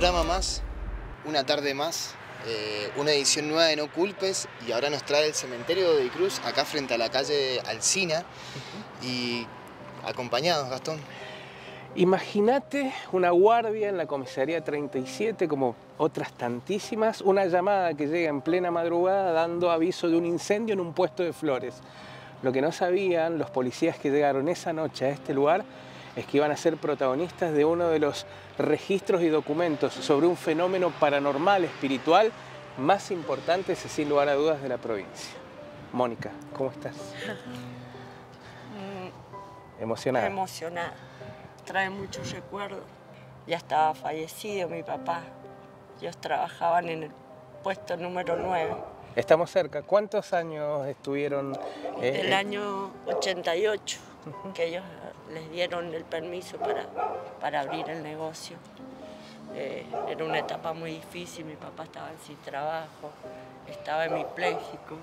programa más, una tarde más, eh, una edición nueva de No Culpes y ahora nos trae el cementerio de Cruz acá frente a la calle Alcina y acompañados, Gastón. Imagínate una guardia en la comisaría 37, como otras tantísimas, una llamada que llega en plena madrugada dando aviso de un incendio en un puesto de flores. Lo que no sabían los policías que llegaron esa noche a este lugar es que iban a ser protagonistas de uno de los registros y documentos sobre un fenómeno paranormal, espiritual, más importantes, sin lugar a dudas, de la provincia. Mónica, ¿cómo estás? Emocionada. Emocionada. Trae muchos recuerdos. Ya estaba fallecido mi papá. Ellos trabajaban en el puesto número 9. Estamos cerca. ¿Cuántos años estuvieron? Eh, el año 88, que ellos les dieron el permiso para, para abrir el negocio. Eh, era una etapa muy difícil, mi papá estaba sin trabajo, estaba hemipléjico.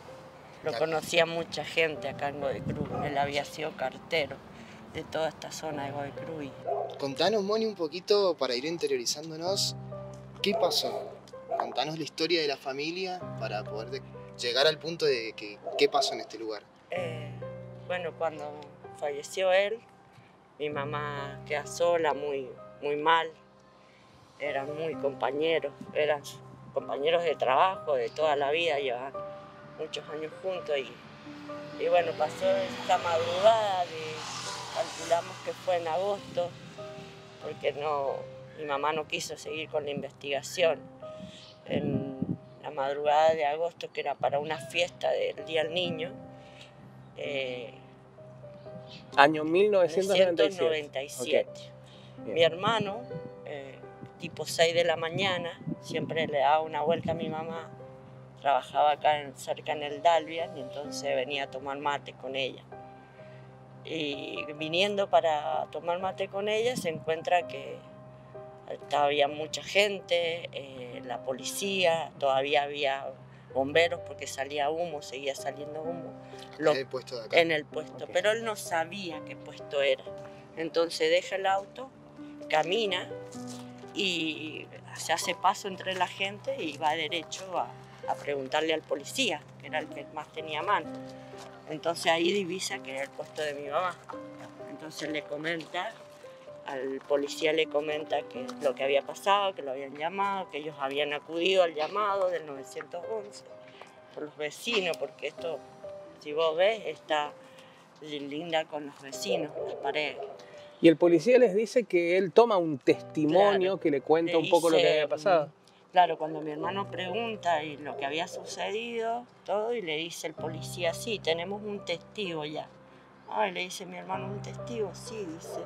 Lo conocía mucha gente acá en Godecruz, él había sido cartero de toda esta zona de Godecruz. Contanos, Moni, un poquito para ir interiorizándonos, ¿qué pasó? Contanos la historia de la familia para poder llegar al punto de que, qué pasó en este lugar. Eh, bueno, cuando falleció él, mi mamá queda sola, muy, muy mal. Eran muy compañeros, eran compañeros de trabajo de toda la vida, llevan muchos años juntos y, y bueno, pasó esta madrugada, calculamos que fue en agosto, porque no, mi mamá no quiso seguir con la investigación. En la madrugada de agosto, que era para una fiesta del Día del Niño, eh, Año 1997. Mi hermano, eh, tipo 6 de la mañana, siempre le daba una vuelta a mi mamá. Trabajaba acá en, cerca en el Dalvian y entonces venía a tomar mate con ella. Y viniendo para tomar mate con ella se encuentra que había mucha gente, eh, la policía, todavía había bomberos porque salía humo, seguía saliendo humo. ¿En el puesto de acá? En el puesto, pero él no sabía qué puesto era. Entonces deja el auto, camina y se hace paso entre la gente y va derecho a, preguntarle al policía, que era el que más tenía mano. Entonces ahí divisa que era el puesto de mi mamá. Entonces le comenta, al policía le comenta que lo que había pasado, que lo habían llamado, que ellos habían acudido al llamado del 911 por los vecinos, porque esto si vos ves, está linda con los vecinos, las paredes. Y el policía les dice que él toma un testimonio que le cuenta un poco lo que había pasado. Claro, cuando mi hermano pregunta y lo que había sucedido, todo, y le dice el policía, sí, tenemos un testigo ya. Ay, le dice mi hermano, un testigo, sí, dice.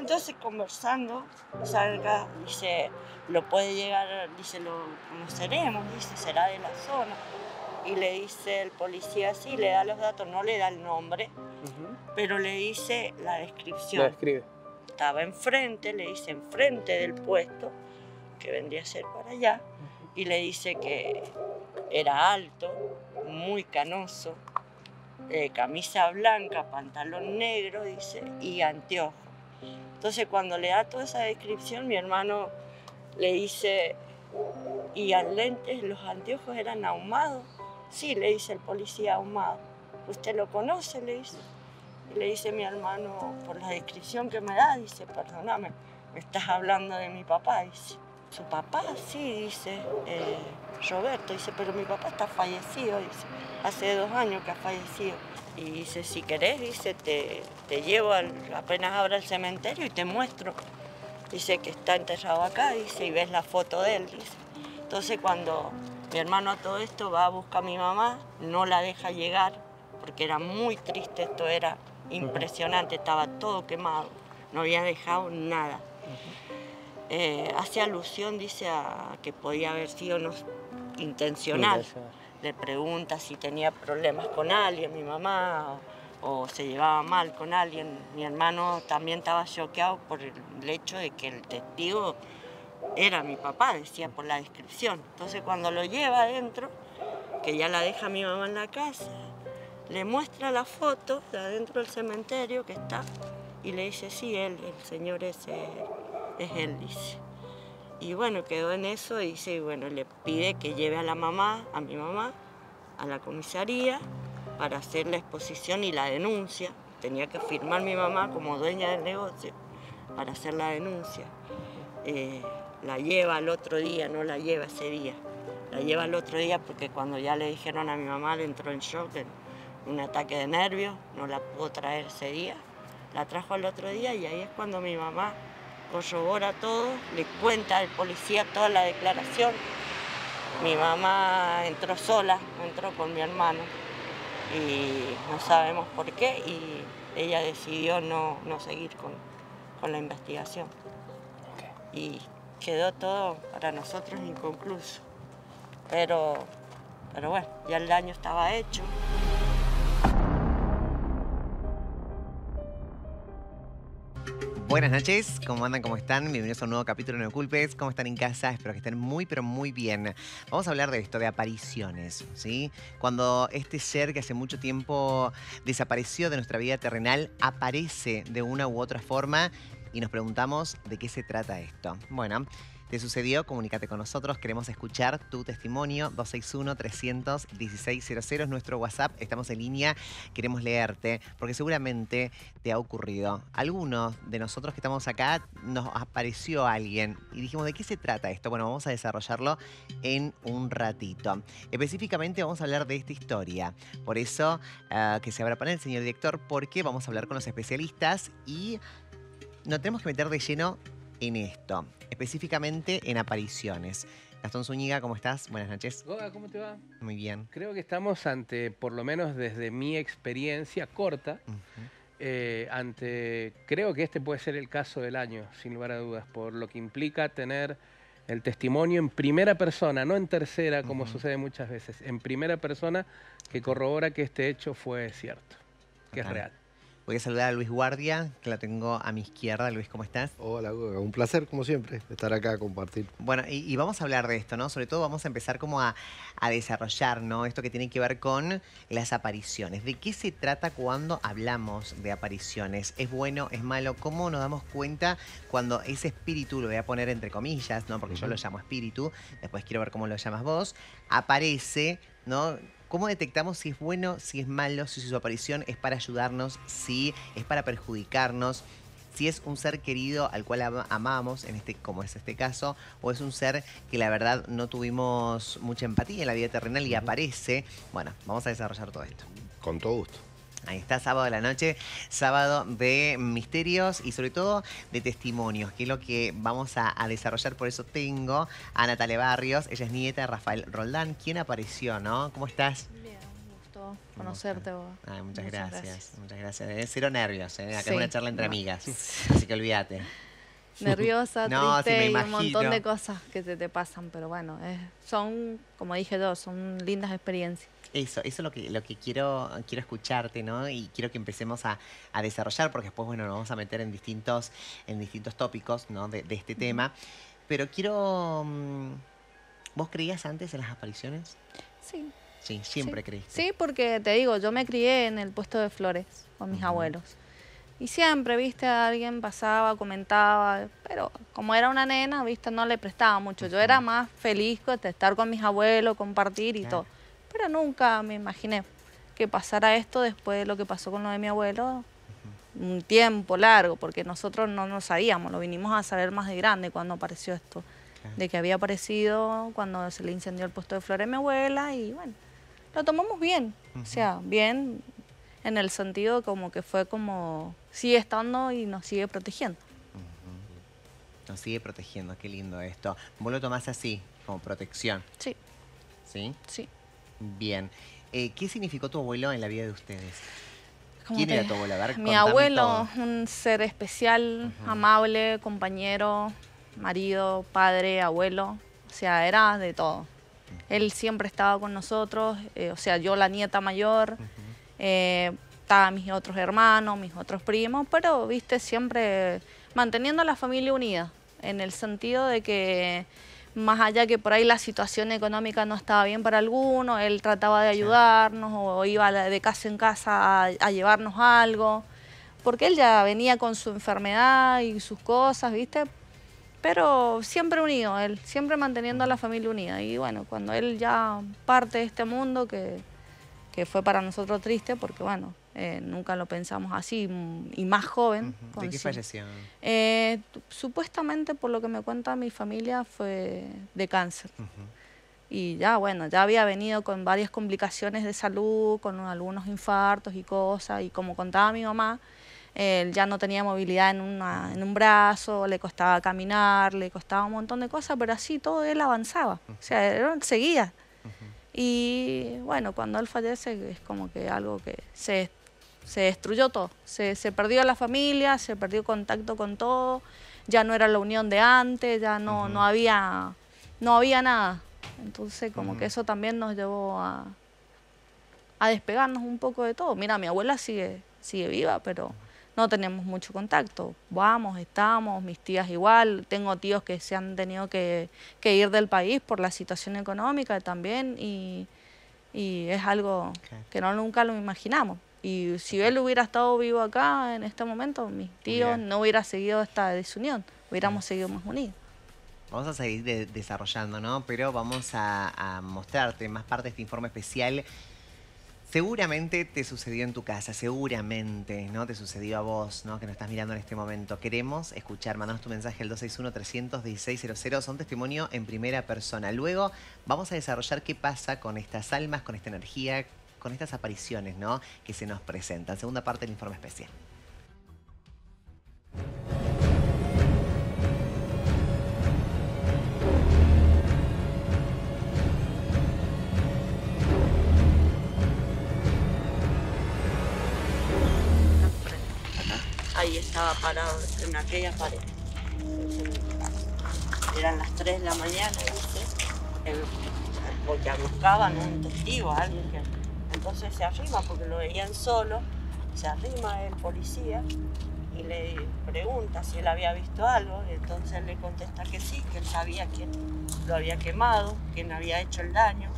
Entonces conversando, salga, dice, lo puede llegar, dice, lo conoceremos, dice, será de la zona y le dice el policía, sí, le da los datos, no le da el nombre, pero le dice la descripción. La describe. Estaba enfrente, le dice enfrente del puesto, que vendría a ser para allá, y le dice que era alto, muy canoso, eh, camisa blanca, pantalón negro, dice, y anteojos. Entonces cuando le da toda esa descripción, mi hermano le dice, y al lentes, los anteojos eran ahumados. Sí, le dice el policía ahumado. ¿Usted lo conoce? Le dice. Y le dice mi hermano, por la descripción que me da, dice, perdóname, me estás hablando de mi papá, dice. Su papá, sí, dice eh, Roberto, dice, pero mi papá está fallecido, dice, hace dos años que ha fallecido. Y dice, si querés, dice, te, te llevo apenas abra el cementerio y te muestro. Dice que está enterrado acá, dice, y ves la foto de él, dice. Entonces cuando mi hermano a todo esto va a buscar a mi mamá, no la deja llegar, porque era muy triste, esto era impresionante, estaba todo quemado, no había dejado nada. Eh, hace alusión, dice, a que podía haber sido no, intencional. Le pregunta si tenía problemas con alguien, mi mamá, o, se llevaba mal con alguien. Mi hermano también estaba choqueado por el hecho de que el testigo era mi papá, decía por la descripción. Entonces cuando lo lleva adentro, que ya la deja mi mamá en la casa, le muestra la foto de adentro del cementerio que está y le dice, sí, él, el señor ese es él, dice. Y bueno, quedó en eso y dice, bueno, le pide que lleve a la mamá, a mi mamá, a la comisaría para hacer la exposición y la denuncia. Tenía que firmar mi mamá como dueña del negocio para hacer la denuncia. Eh, la lleva al otro día, no la lleva ese día. La lleva al otro día porque cuando ya le dijeron a mi mamá le entró en shock, un ataque de nervios, no la pudo traer ese día. La trajo al otro día y ahí es cuando mi mamá corrobora todo, le cuenta al policía toda la declaración. Mi mamá entró sola, entró con mi hermano y no sabemos por qué y ella decidió no, seguir con, la investigación. Y quedó todo para nosotros inconcluso. Pero, pero bueno, ya el daño estaba hecho. Buenas noches, ¿cómo andan? ¿Cómo están? Bienvenidos a un nuevo capítulo de No Culpes. ¿Cómo están en casa? Espero que estén muy, pero muy bien. Vamos a hablar de esto, de apariciones, ¿sí? Cuando este ser que hace mucho tiempo desapareció de nuestra vida terrenal aparece de una u otra forma y nos preguntamos de qué se trata esto. Bueno, ¿Te sucedió? Comunícate con nosotros. Queremos escuchar tu testimonio. 261-300-1600 es nuestro WhatsApp. Estamos en línea. Queremos leerte porque seguramente te ha ocurrido. Alguno de nosotros que estamos acá nos apareció alguien y dijimos, ¿de qué se trata esto? Bueno, vamos a desarrollarlo en un ratito. Específicamente vamos a hablar de esta historia. Por eso ah, que se abra el señor director, porque vamos a hablar con los especialistas y nos tenemos que meter de lleno en esto, específicamente en apariciones. Gastón Zúñiga, ¿cómo estás? Buenas noches. Hola, ¿cómo te va? Muy bien. Creo que estamos ante, por lo menos desde mi experiencia corta, eh, ante, creo que este puede ser el caso del año, sin lugar a dudas, por lo que implica tener el testimonio en primera persona, no en tercera, como sucede muchas veces, en primera persona que corrobora que este hecho fue cierto, que es real. Voy a saludar a Luis Guardia, que la tengo a mi izquierda. Luis, ¿cómo estás? Hola, un placer, como siempre, estar acá a compartir. Bueno, y, vamos a hablar de esto, ¿no? Sobre todo vamos a empezar como a, desarrollar, ¿no? Esto que tiene que ver con las apariciones. ¿De qué se trata cuando hablamos de apariciones? ¿Es bueno, es malo? ¿Cómo nos damos cuenta cuando ese espíritu, lo voy a poner entre comillas, ¿no? Porque yo lo llamo espíritu, después quiero ver cómo lo llamas vos, aparece, ¿no? ¿Cómo detectamos si es bueno, si es malo, si su aparición es para ayudarnos, si es para perjudicarnos? si es un ser querido al cual amamos, en este, como es este caso, o es un ser que la verdad no tuvimos mucha empatía en la vida terrenal y aparece. Bueno, vamos a desarrollar todo esto. Con todo gusto. Ahí está, sábado de la noche, sábado de misterios y sobre todo de testimonios, que es lo que vamos a, desarrollar. Por eso tengo a Natalia Barrios, ella es nieta de Rafael Roldán, quien apareció, ¿no? ¿Cómo estás? Bien, un gusto conocerte vos. muchas, gracias, muchas gracias. cero nervios, ¿eh? acá es una charla entre amigas, así que olvídate. Nerviosa, triste y un montón de cosas que te, te pasan, pero bueno, son, como dije yo, son lindas experiencias. Eso, eso es lo que, lo que quiero, quiero escucharte, ¿no? Y quiero que empecemos a, desarrollar, porque después, bueno, nos vamos a meter en distintos, en distintos tópicos, ¿no? De, este tema. Pero quiero. Mm, ¿Vos creías antes en las apariciones? Sí. Sí, siempre creíste. Sí, porque te digo, yo me crié en el puesto de flores con mis abuelos. Y siempre, viste, a alguien pasaba, comentaba, pero como era una nena, viste, no le prestaba mucho. Yo era más feliz de estar con mis abuelos, compartir y todo. Pero nunca me imaginé que pasara esto después de lo que pasó con lo de mi abuelo, un tiempo largo, porque nosotros no lo sabíamos, lo vinimos a saber más de grande cuando apareció esto, de que había aparecido cuando se le incendió el puesto de flores a mi abuela y bueno, lo tomamos bien, o sea, bien en el sentido como que fue como sigue estando y nos sigue protegiendo. Nos sigue protegiendo, qué lindo esto. ¿Vos lo tomás así, como protección? Sí. ¿Sí? Sí. Bien. Eh, ¿Qué significó tu abuelo en la vida de ustedes? ¿Quién era tu abuelo? Mi abuelo, un ser especial, amable, compañero, marido, padre, abuelo. O sea, era de todo. Él siempre estaba con nosotros, eh, o sea, yo la nieta mayor, eh, estaban mis otros hermanos, mis otros primos, pero, viste, siempre manteniendo a la familia unida, en el sentido de que más allá que por ahí la situación económica no estaba bien para algunos, él trataba de ayudarnos o iba de casa en casa a, llevarnos algo, porque él ya venía con su enfermedad y sus cosas, ¿viste? pero siempre unido, él, siempre manteniendo a la familia unida. Y bueno, cuando él ya parte de este mundo, que, que fue para nosotros triste, porque bueno, eh, nunca lo pensamos así, mm, y más joven. ¿De qué falleció? Eh, supuestamente, por lo que me cuenta mi familia, fue de cáncer. Y ya, bueno, ya había venido con varias complicaciones de salud, con algunos infartos y cosas, y como contaba mi mamá, él ya no tenía movilidad en, una- en un brazo, le costaba caminar, le costaba un montón de cosas, pero así todo él avanzaba, o sea, él seguía. Y bueno, cuando él fallece es como que algo que se, se destruyó todo, se, se perdió la familia, se perdió contacto con todo, ya no era la unión de antes, ya no, no, había, no había nada. Entonces como que eso también nos llevó a, a despegarnos un poco de todo. Mira, mi abuela sigue, sigue viva, pero no tenemos mucho contacto. Vamos, estamos, mis tías igual. Tengo tíos que se han tenido que, que ir del país por la situación económica también y, y es algo que no nunca lo imaginamos. Y si él hubiera estado vivo acá en este momento, mis tíos no hubiera seguido esta desunión, hubiéramos seguido más unidos. Vamos a seguir de- desarrollando, ¿no? Pero vamos a, a mostrarte más parte de este informe especial. Seguramente te sucedió en tu casa, seguramente, ¿no? Te sucedió a vos, ¿no? Que nos estás mirando en este momento. Queremos escuchar, mandanos tu mensaje al 261-300-1600. Son testimonio en primera persona. Luego vamos a desarrollar qué pasa con estas almas, con esta energía, con estas apariciones, ¿no? Que se nos presentan. Segunda parte del informe especial. Ahí estaba parado en aquella pared. Eran las 3 de la mañana. El- porque buscaban un testigo, alguien que. Entonces se arrima, porque lo veían solo, se arrima el policía y le pregunta si él había visto algo. Y entonces él le contesta que sí, que él sabía quién lo había quemado, quién había hecho el daño.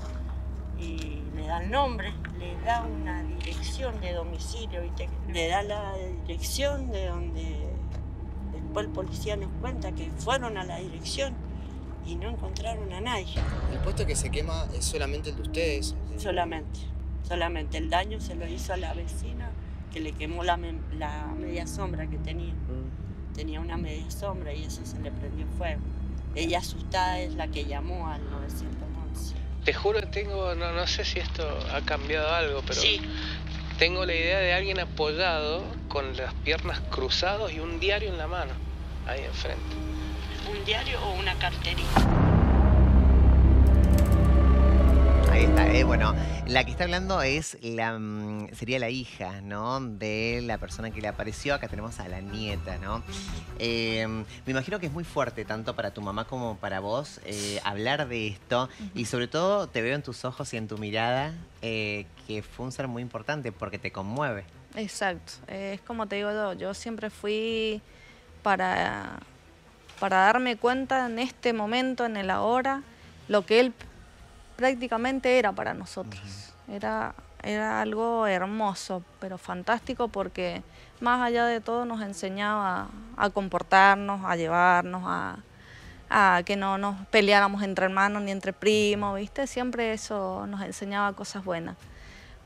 Y le da el nombre, le da una dirección de domicilio, ¿viste? le da la dirección de donde después el policía nos cuenta que fueron a la dirección y no encontraron a nadie. El puesto que se quema es solamente el de ustedes. Solamente, solamente el daño se lo hizo a la vecina que le quemó la, me- la media sombra que tenía. Tenía una media sombra y eso se le prendió fuego. Ella asustada es la que llamó al 911. Te juro que tengo, no, no sé si esto ha cambiado algo, pero Sí, tengo la idea de alguien apoyado con las piernas cruzadas y un diario en la mano, ahí enfrente. un diario o una carterita. Eh, bueno, la que está hablando es la mm, sería la hija, ¿no? De la persona que le apareció. Acá tenemos a la nieta, ¿no? Eh, me imagino que es muy fuerte, tanto para tu mamá como para vos, eh, hablar de esto. Y sobre todo te veo en tus ojos y en tu mirada que fue un ser muy importante porque te conmueve. Exacto, es como te digo yo, yo siempre fui para, para darme cuenta en este momento, en el ahora, lo que él prácticamente era para nosotros. Era, era algo hermoso, pero fantástico porque más allá de todo nos enseñaba a comportarnos, a llevarnos, a, a que no nos peleáramos entre hermanos ni entre primos, ¿viste? Siempre eso nos enseñaba cosas buenas.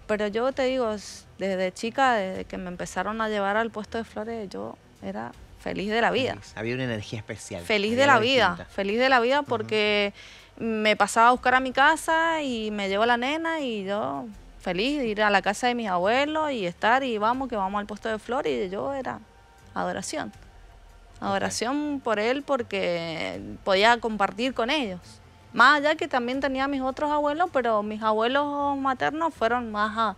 Pero yo te digo, desde chica, desde que me empezaron a llevar al puesto de flores, yo era feliz de la vida. Feliz. Había una energía especial. Feliz había de la vida, distinto. feliz de la vida porque me pasaba a buscar a mi casa y me llevó la nena y yo feliz de ir a la casa de mis abuelos y estar y vamos que vamos al puesto de flores y yo era adoración. Adoración por él porque podía compartir con ellos. Más allá que también tenía mis otros abuelos, pero mis abuelos maternos fueron más, a-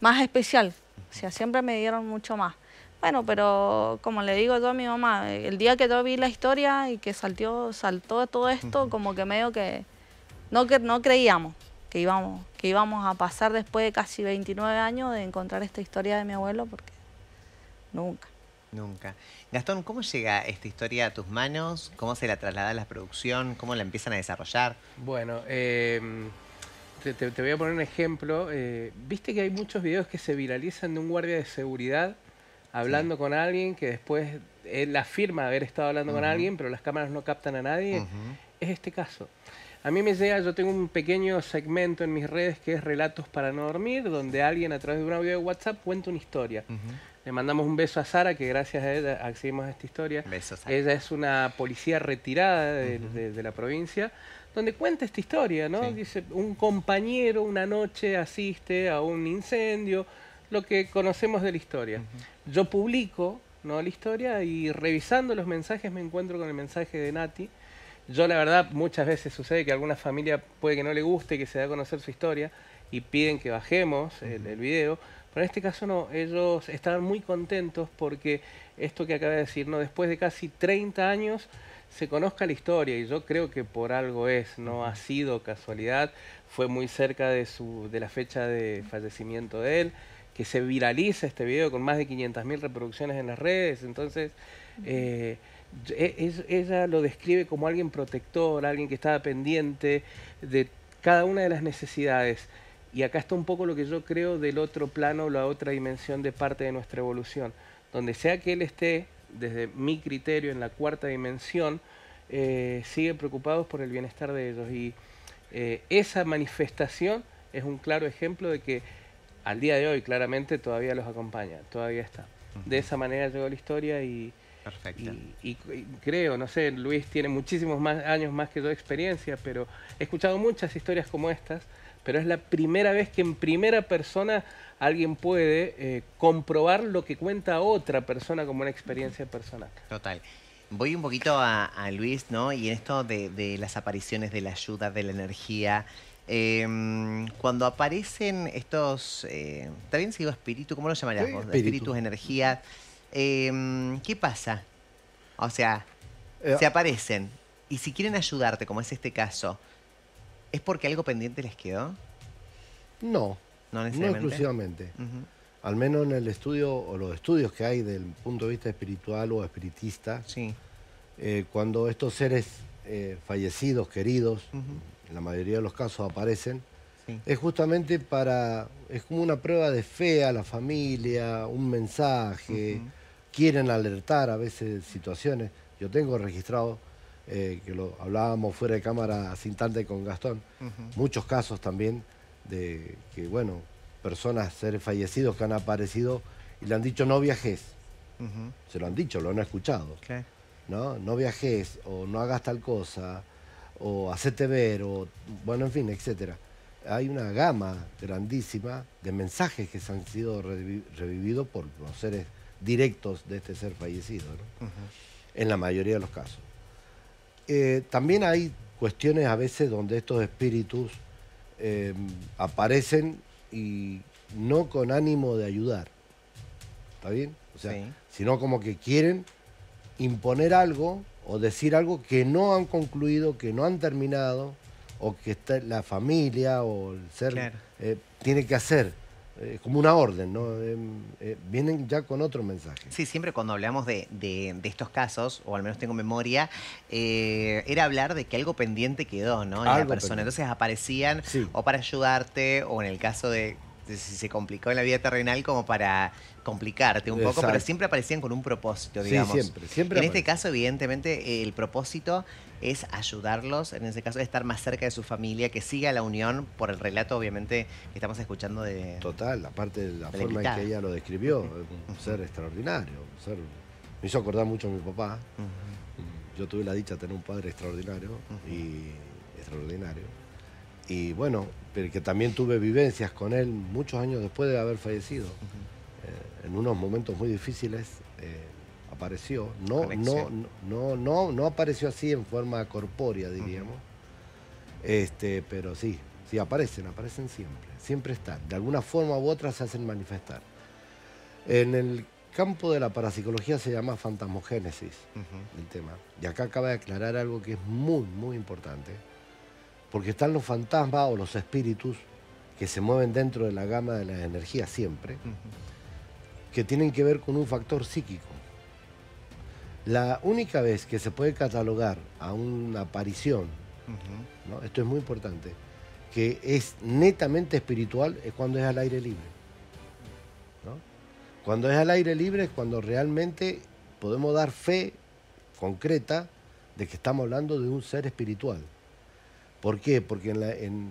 más especial. O sea, siempre me dieron mucho más. Bueno, pero como le digo yo a mi mamá, el día que yo vi la historia y que saltó, saltó todo esto, como que medio que no, que no creíamos que íbamos, que íbamos a pasar después de casi 29 años de encontrar esta historia de mi abuelo, porque nunca. Nunca. Gastón, ¿cómo llega esta historia a tus manos? ¿Cómo se la traslada a la producción? ¿Cómo la empiezan a desarrollar? Bueno, eh, te, te- te voy a poner un ejemplo. eh, Viste que hay muchos videos que se viralizan de un guardia de seguridad hablando con alguien que después él afirma haber estado hablando con Ujú. alguien, pero las cámaras no captan a nadie, Ujú. es este caso. A mí me llega, yo tengo un pequeño segmento en mis redes que es Relatos para no dormir, donde alguien a través de un audio de WhatsApp cuenta una historia. Ujú. Le mandamos un beso a Sara, que gracias a ella accedimos a esta historia. Besos. Sara. Ella es una policía retirada de, Ujú. de- de la provincia, donde cuenta esta historia, ¿no? Sí. Dice, un compañero una noche asiste a un incendio, lo que conocemos de la historia. Yo publico ¿no? la historia y revisando los mensajes me encuentro con el mensaje de Nati. Yo la verdad muchas veces sucede que a alguna familia puede que no le guste que se dé a conocer su historia y piden que bajemos el, el video, pero en este caso no, ellos estaban muy contentos porque esto que acaba de decir, ¿no? después de casi 30 años se conozca la historia y yo creo que por algo es, no ha sido casualidad, fue muy cerca de, su, de la fecha de fallecimiento de él, que se viraliza este video con más de 500.000 reproducciones en las redes, entonces eh, e- es- ella lo describe como alguien protector, alguien que estaba pendiente de cada una de las necesidades. Y acá está un poco lo que yo creo del otro plano, la otra dimensión de parte de nuestra evolución. Donde sea que él esté, desde mi criterio, en la cuarta dimensión, eh, sigue preocupados por el bienestar de ellos. Y eh, esa manifestación es un claro ejemplo de que al día de hoy claramente todavía los acompaña, todavía está. De esa manera llegó la historia y, Perfecto. y, y- y creo, no sé, Luis tiene muchísimos más años más que yo de experiencia, pero he escuchado muchas historias como estas, pero es la primera vez que en primera persona alguien puede eh, comprobar lo que cuenta otra persona como una experiencia personal. Total. Voy un poquito a, a Luis, ¿no? Y en esto de, de las apariciones, de la ayuda, de la energía. Em, cuando aparecen estos, eh, ¿está bien si digo espíritu? ¿Cómo lo llamarías Sí, vos? espíritu. Espíritus, energías. em, ¿Qué pasa? O sea, Eh, se aparecen y si quieren ayudarte, como es este caso, ¿es porque algo pendiente les quedó? no, No no necesariamente. exclusivamente. Ujú, Al menos en el estudio o los estudios que hay del punto de vista espiritual o espiritista, Sí. eh, cuando estos seres eh, fallecidos, queridos. En la mayoría de los casos aparecen, Sí. es justamente para, es como una prueba de fe a la familia, un mensaje, quieren alertar a veces situaciones. Yo tengo registrado, eh, que lo hablábamos fuera de cámara hace instante con Gastón, muchos casos también de que, bueno, personas, seres fallecidos que han aparecido y le han dicho no viajes. Se lo han dicho, lo han escuchado. ¿no? No viajes, o no hagas tal cosa, o hacete ver, o bueno, en fin, etcétera. Hay una gama grandísima de mensajes que se han sido revi- revividos por los seres directos de este ser fallecido, ¿no? En la mayoría de los casos. Eh, también hay cuestiones a veces donde estos espíritus eh, aparecen y no con ánimo de ayudar. ¿Está bien? O sea, Sí. sino como que quieren imponer algo o decir algo que no han concluido, que no han terminado, o que está la familia o el ser Claro. eh, tiene que hacer. eh, como una orden, ¿no? Em, eh, vienen ya con otro mensaje. Sí, siempre cuando hablamos de, de- de estos casos, o al menos tengo memoria, eh, era hablar de que algo pendiente quedó, ¿no? En la persona. pendiente. Entonces aparecían Sí. o para ayudarte, o en el caso de, de si se complicó en la vida terrenal, como para complicarte un poco, pero siempre aparecían con un propósito, Sí, digamos. siempre, siempre En este caso, evidentemente, el propósito es ayudarlos, en ese caso, estar más cerca de su familia, que siga la unión por el relato, obviamente, que estamos escuchando de... Total, aparte de la De forma en que ella lo describió, un ser extraordinario. un ser- me hizo acordar mucho a mi papá. Yo tuve la dicha de tener un padre extraordinario y extraordinario. Y bueno, pero que también tuve vivencias con él muchos años después de haber fallecido. En unos momentos muy difíciles eh, apareció. No, no, Conexión. no, no, no apareció así en forma corpórea, diríamos. Este, pero sí, sí aparecen, aparecen siempre, siempre están. De alguna forma u otra se hacen manifestar. En el campo de la parapsicología se llama fantasmogénesis el tema. Y acá acaba de aclarar algo que es muy, muy importante. Porque están los fantasmas o los espíritus que se mueven dentro de la gama de las energías siempre. Que tienen que ver con un factor psíquico. La única vez que se puede catalogar a una aparición. ¿no? esto es muy importante, que es netamente espiritual es cuando es al aire libre. ¿no? Cuando es al aire libre es cuando realmente podemos dar fe concreta de que estamos hablando de un ser espiritual. ¿Por qué? Porque en, la- en-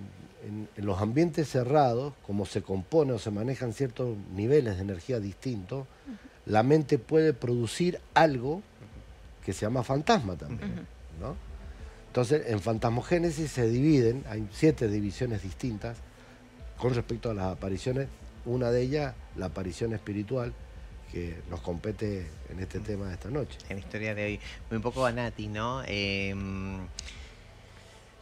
en- en los ambientes cerrados, como se compone o se manejan ciertos niveles de energía distintos, la mente puede producir algo que se llama fantasma también. ¿no? Entonces, en fantasmogénesis se dividen, hay siete divisiones distintas con respecto a las apariciones. Una de ellas, la aparición espiritual, que nos compete en este tema de esta noche. En la historia de hoy. Un poco a Nati, ¿no? Eh,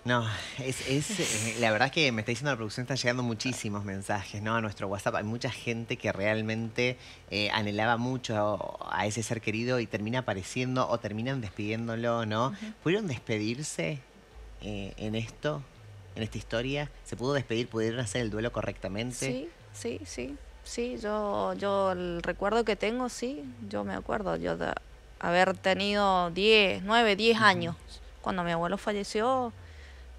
no, es, es, eh, la verdad que me está diciendo la producción, están llegando muchísimos mensajes, ¿no? A nuestro WhatsApp. Hay mucha gente que realmente eh, anhelaba mucho a ese ser querido y termina apareciendo o terminan despidiéndolo, ¿no? ¿Pudieron despedirse eh, en esto, en esta historia? ¿Se pudo despedir? ¿Pudieron hacer el duelo correctamente? Sí, sí, sí, sí, yo, yo el recuerdo que tengo, sí, yo me acuerdo, yo de haber tenido 10, 9, 10 años, cuando mi abuelo falleció,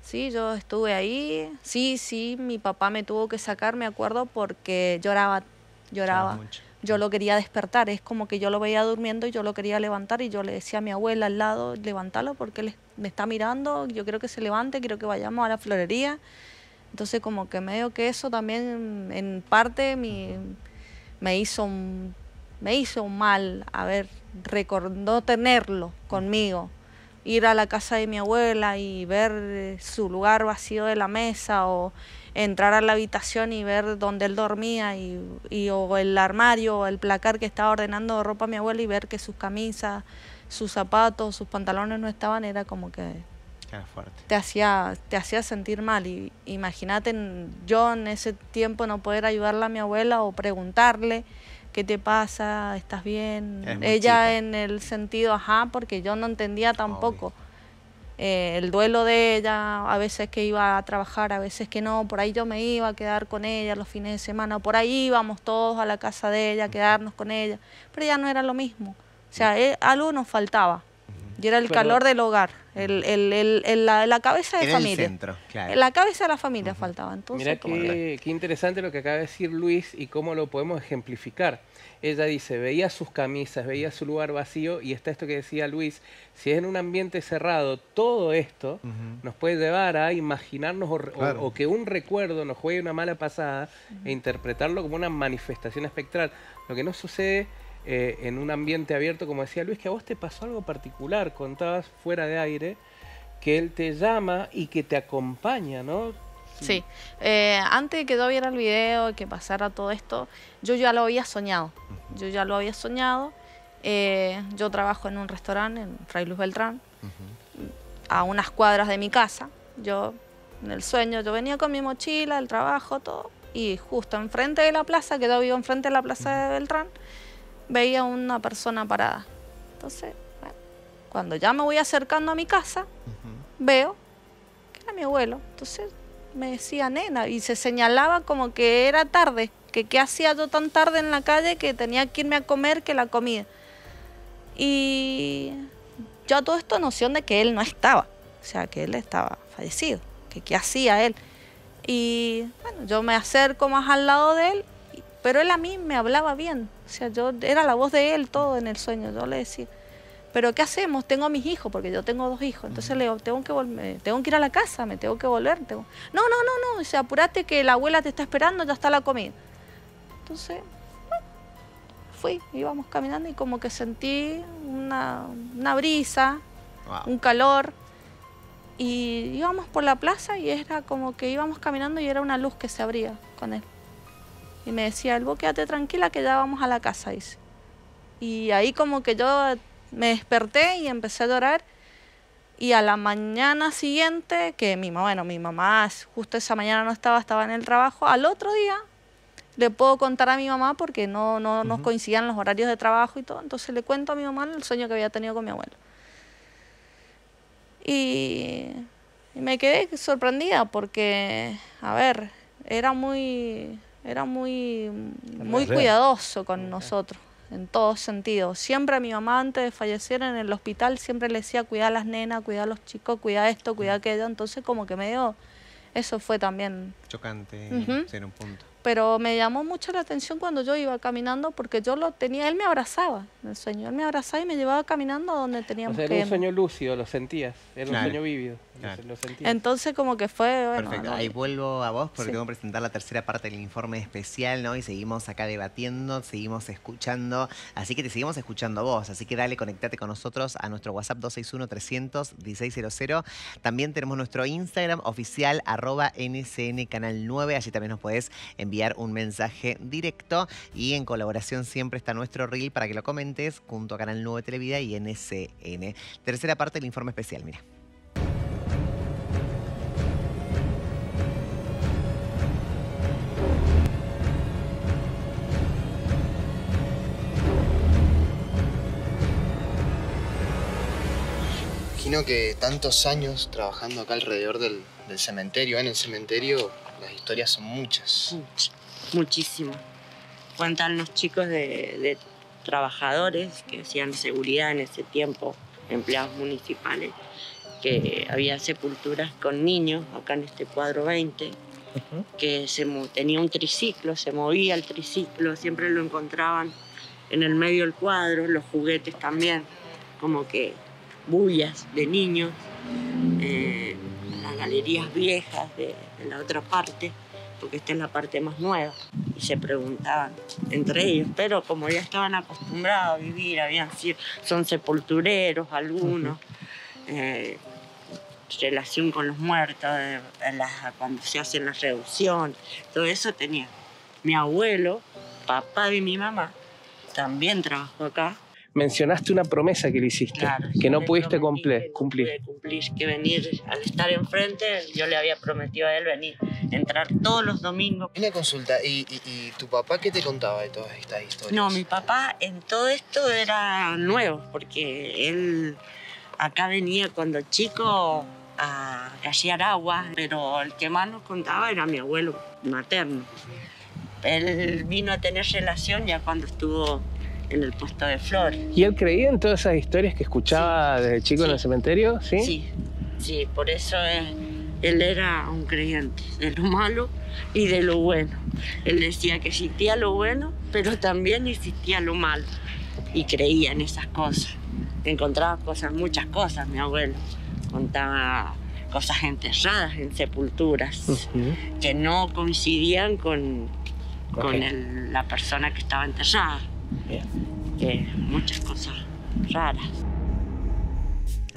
sí, yo estuve ahí, sí, sí, mi papá me tuvo que sacar, me acuerdo, porque lloraba, lloraba. mucho. Yo lo quería despertar, es como que yo lo veía durmiendo y yo lo quería levantar y yo le decía a mi abuela al lado, levántalo porque él me está mirando, yo quiero que se levante, quiero que vayamos a la florería. Entonces como que medio que eso también en parte mi- me hizo me hizo mal, a ver, no tenerlo conmigo. Ir a la casa de mi abuela y ver eh, su lugar vacío de la mesa o entrar a la habitación y ver donde él dormía y, y- o el armario o el placar que estaba ordenando ropa mi abuela y ver que sus camisas, sus zapatos, sus pantalones no estaban, era como que Claro, fuerte. te hacía, te hacía sentir mal. Y imagínate yo en ese tiempo no poder ayudarle a mi abuela o preguntarle qué te pasa, estás bien. Ella chica. en el sentido, ajá, porque yo no entendía tampoco. Eh, el duelo de ella, a veces que iba a trabajar, a veces que no, por ahí yo me iba a quedar con ella los fines de semana, por ahí íbamos todos a la casa de ella, a quedarnos con ella, pero ya no era lo mismo. O sea, eh, algo nos faltaba. Y era el Pero- calor del hogar, el, el- el- el- la, la cabeza de el familia. centro, claro. La cabeza de la familia faltaba. Entonces, Mira qué, qué interesante lo que acaba de decir Luis y cómo lo podemos ejemplificar. Ella dice, veía sus camisas, veía su lugar vacío y está esto que decía Luis, si es en un ambiente cerrado, todo esto nos puede llevar a imaginarnos o que un recuerdo nos juegue una mala pasada e interpretarlo como una manifestación espectral. Lo que no sucede eh, en un ambiente abierto, como decía Luis, que a vos te pasó algo particular, contabas fuera de aire, que él te llama y que te acompaña, ¿no? Sí, Eh, antes de que yo viera el video y que pasara todo esto, yo ya lo había soñado. Yo ya lo había soñado. Eh, yo trabajo en un restaurante en Fray Luz Beltrán, a unas cuadras de mi casa. Yo, en el sueño, yo venía con mi mochila, el trabajo, todo. Y justo enfrente de la plaza, que yo vivo enfrente de la plaza de Beltrán, veía una persona parada. Entonces, bueno, cuando ya me voy acercando a mi casa, veo que era mi abuelo. Entonces me decía nena y se señalaba como que era tarde, que qué hacía yo tan tarde en la calle que tenía que irme a comer que la comida. Y yo a todo esto noción de que él no estaba, o sea, que él estaba fallecido, que qué hacía él. Y bueno, yo me acerco más al lado de él, pero él a mí me hablaba bien, o sea, yo era la voz de él todo en el sueño, yo le decía, pero ¿qué hacemos? Tengo a mis hijos, porque yo tengo dos hijos. Entonces le digo, tengo que, vol- me- tengo que ir a la casa, me tengo que volver. tengo- No, no, no, no. Dice, apurate que la abuela te está esperando, ya está la comida. Entonces, bueno, fui, íbamos caminando y como que sentí una, una brisa, Wow. un calor. Y íbamos por la plaza y era como que íbamos caminando y era una luz que se abría con él. Y me decía, el quédate tranquila que ya vamos a la casa, dice. Y ahí como que yo me desperté y empecé a llorar. Y a la mañana siguiente, que mi mamá, bueno, mi mamá justo esa mañana no estaba, estaba en el trabajo, al otro día le puedo contar a mi mamá porque no, no nos coincidían los horarios de trabajo y todo. Entonces le cuento a mi mamá el sueño que había tenido con mi abuelo. Y, y me quedé sorprendida porque, a ver, era muy, era muy, muy cuidadoso con nosotros, en todos sentidos. Siempre a mi mamá antes de fallecer en el hospital, siempre le decía cuidar a las nenas, cuidar a los chicos, cuidar esto, cuidar aquello. Entonces como que medio, eso fue también Chocante sí, en un punto. Pero me llamó mucho la atención cuando yo iba caminando porque yo lo tenía, él me abrazaba en el sueño, él me abrazaba y me llevaba caminando a donde O teníamos sea, que era un sueño lúcido, lo sentías. Era Claro. un sueño vívido. lo- Claro. Lo sentías. Entonces como que fue, bueno, Perfecto. no, Ahí vuelvo a vos porque Sí. tengo que presentar la tercera parte del informe especial, ¿no? Y seguimos acá debatiendo, seguimos escuchando. Así que te seguimos escuchando a vos. Así que dale, conectate con nosotros a nuestro WhatsApp 261-300-1600. También tenemos nuestro Instagram oficial, arroba NCN Canal 9. Allí también nos podés enviar un mensaje directo. Y en colaboración siempre está nuestro reel para que lo comentes junto a Canal 9 Televida y NCN. Tercera parte del informe especial, mira. Imagino que tantos años trabajando acá alrededor del cementerio, en el cementerio, las historias son muchas. Much- muchísimo. Cuentan los chicos de, de trabajadores que hacían seguridad en ese tiempo, empleados municipales, que había sepulturas con niños, acá en este cuadro 20, que se tenía un triciclo, se movía el triciclo, siempre lo encontraban en el medio del cuadro, los juguetes también, como que bullas de niños, eh, galerías viejas de, de la otra parte, porque esta es la parte más nueva, y se preguntaban entre ellos, pero como ya estaban acostumbrados a vivir, habían sido, son sepultureros algunos, eh, relación con los muertos, eh, las- cuando se hacen las reducciones, todo eso tenía. Mi abuelo, papá de mi mamá, también trabajó acá. Mencionaste una promesa que le hiciste, Claro, que no pudiste prometí cumple- que cumplir. cumplir, que venir, al estar enfrente, yo le había prometido a él venir, entrar todos los domingos. Una consulta, ¿y, y- y tu papá qué te contaba de todas estas historias? No, mi papá en todo esto era nuevo, porque él acá venía cuando chico a gallear agua, pero el que más nos contaba era mi abuelo materno. Él vino a tener relación ya cuando estuvo en el puesto de flores. ¿Y él creía en todas esas historias que escuchaba desde chico en Sí. el cementerio? Sí. Sí, sí, por eso es- él era un creyente de lo malo y de lo bueno. Él decía que existía lo bueno, pero también existía lo malo y creía en esas cosas. Encontraba cosas, muchas cosas, mi abuelo. Contaba cosas enterradas en sepulturas Ujú. que no coincidían con, con el- la persona que estaba enterrada. Bien. Que muchas cosas raras.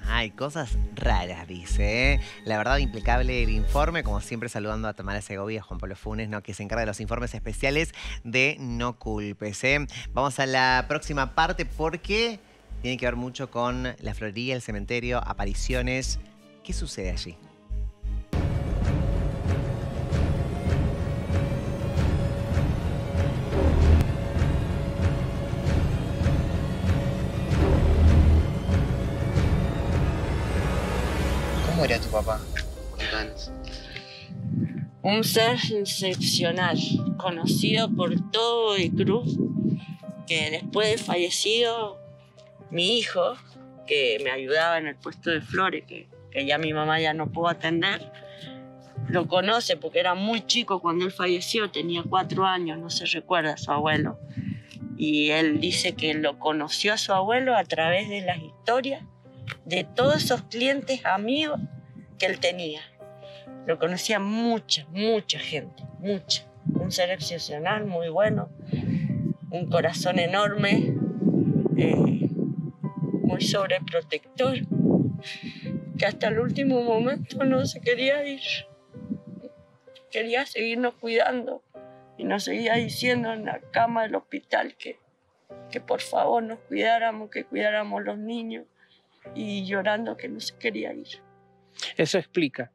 Hay cosas raras, dice. ¿eh? La verdad, impecable el informe. Como siempre, saludando a Tamara Segovia, Juan Pablo Funes, ¿no? que se encarga de los informes especiales de No Culpes. ¿eh? Vamos a la próxima parte porque tiene que ver mucho con la florería, el cementerio, apariciones. ¿Qué sucede allí? ¿Cómo era tu papá? Un ser excepcional, conocido por todo el Cruz, que después de fallecido mi hijo, que me ayudaba en el puesto de flores, que, que ya mi mamá ya no pudo atender, lo conoce porque era muy chico cuando él falleció, tenía cuatro años, no se recuerda a su abuelo. Y él dice que lo conoció a su abuelo a través de las historias de todos esos clientes amigos que él tenía. Lo conocía mucha, mucha gente, mucha. Un ser excepcional, muy bueno, un corazón enorme, eh, muy sobreprotector, que hasta el último momento no se quería ir. Quería seguirnos cuidando y nos seguía diciendo en la cama del hospital que, que por favor nos cuidáramos, que cuidáramos los niños y llorando que no se quería ir. Eso explica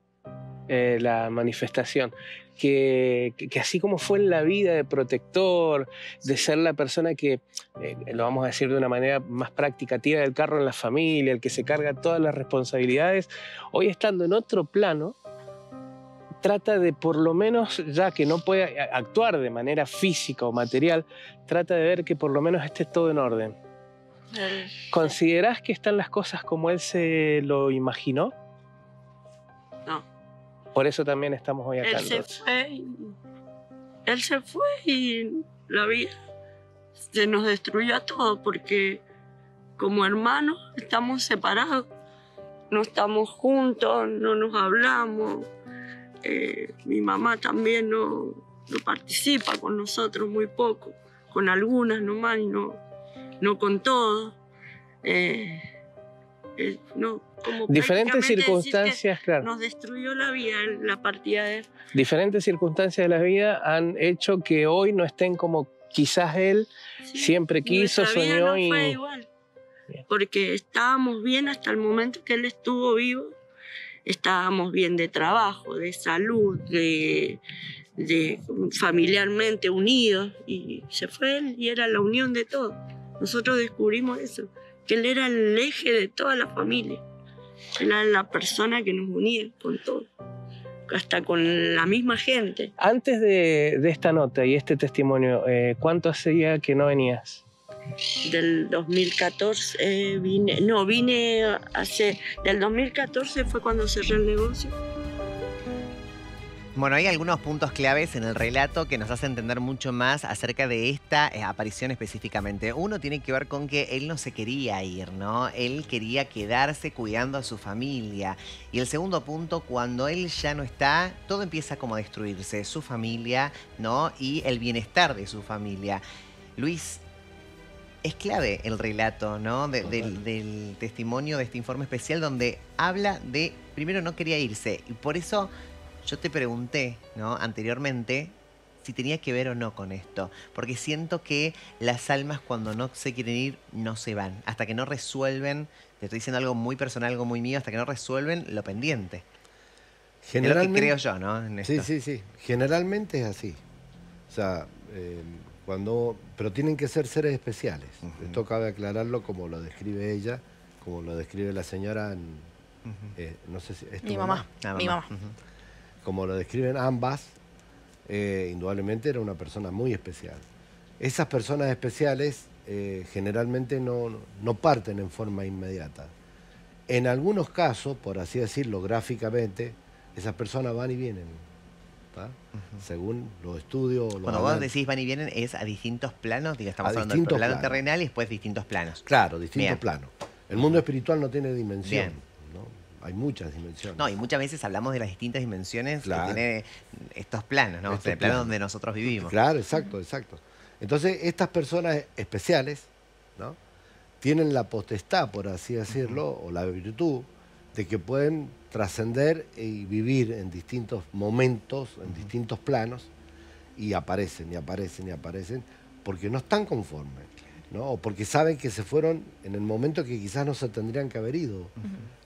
eh, la manifestación. Que, que- así como fue en la vida de protector, de ser la persona que, eh, lo vamos a decir de una manera más práctica, tira el carro en la familia, el que se carga todas las responsabilidades, hoy estando en otro plano, trata de por lo menos, ya que no puede actuar de manera física o material, trata de ver que por lo menos esté todo en orden. ¿Considerás que están las cosas como él se lo imaginó? No. Por eso también estamos hoy acá. Él se fue y él se fue y la vida se nos destruyó a todos porque como hermanos estamos separados, no estamos juntos, no nos hablamos. Eh, mi mamá también no, no participa con nosotros muy poco, con algunas nomás y no, no con todos. Eh, eh, no, como Diferentes circunstancias, claro. Nos destruyó la vida la partida de él. Diferentes circunstancias de la vida han hecho que hoy no estén como quizás él Sí, siempre quiso, soñó no y... fue igual. Porque estábamos bien hasta el momento que él estuvo vivo. Estábamos bien de trabajo, de salud, de, de familiarmente unidos. Y se fue él y era la unión de todo. Nosotros descubrimos eso, que él era el eje de toda la familia. Él era la persona que nos unía con todo. Hasta con la misma gente. Antes de, de esta nota y este testimonio, eh, ¿cuánto hacía que no venías? del 2014 eh, vine, no, vine hace, del 2014 fue cuando cerré el negocio. Bueno, hay algunos puntos claves en el relato que nos hacen entender mucho más acerca de esta eh, aparición específicamente. Uno tiene que ver con que él no se quería ir, ¿no? Él quería quedarse cuidando a su familia. Y el segundo punto, cuando él ya no está, todo empieza como a destruirse, su familia, ¿no? Y el bienestar de su familia. Luis, es clave el relato, ¿no? De- del, del testimonio de este informe especial donde habla de, primero no quería irse, y por eso yo te pregunté, ¿no? Anteriormente si tenía que ver o no con esto, porque siento que las almas cuando no se quieren ir no se van, hasta que no resuelven, te estoy diciendo algo muy personal, algo muy mío, hasta que no resuelven lo pendiente. Es lo que creo yo, ¿no? En Sí, esto. sí, sí. Generalmente es así. O sea, eh, cuando. Pero tienen que ser seres especiales. Esto cabe aclararlo como lo describe ella, como lo describe la señora en. Eh, no sé si. ¿es tu Mi mamá. Ah, Mi mamá. Como lo describen ambas, eh, indudablemente era una persona muy especial. Esas personas especiales eh, generalmente no, no parten en forma inmediata. En algunos casos, por así decirlo gráficamente, esas personas van y vienen. ¿tá? Según los estudios. los Cuando vos decís van y vienen, es a distintos planos, digo, estamos A hablando del plano planos. terrenal y después distintos planos. Claro, distintos Bien. planos. El mundo espiritual no tiene dimensión. Bien. Hay muchas dimensiones. No, y muchas veces hablamos de las distintas dimensiones Claro. que tiene estos planos, ¿no? O sea, Estos el plano donde nosotros vivimos. Claro, exacto, exacto. Entonces, estas personas especiales, ¿no? Tienen la potestad, por así decirlo, o la virtud, de que pueden trascender y vivir en distintos momentos, en distintos planos, y aparecen, y aparecen, y aparecen, porque no están conformes, ¿no? O porque saben que se fueron en el momento que quizás no se tendrían que haber ido,